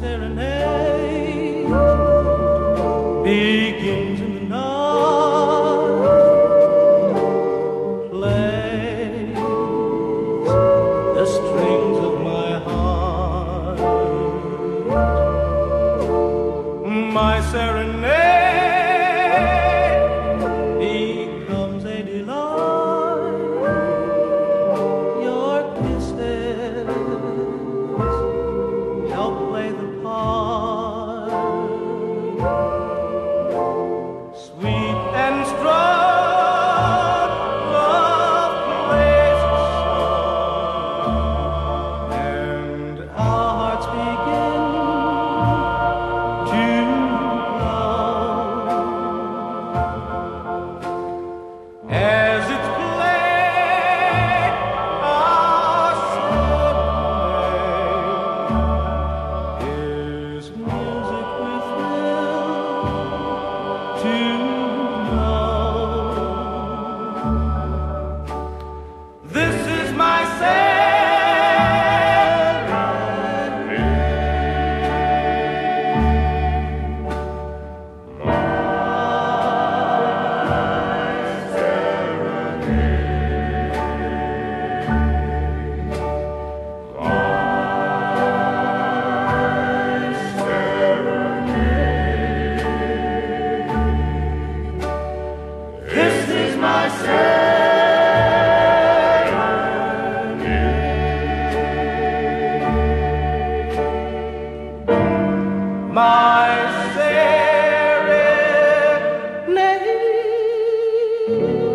serenade begins in the night. Plays the strings of my heart. My serenade. you. to my you.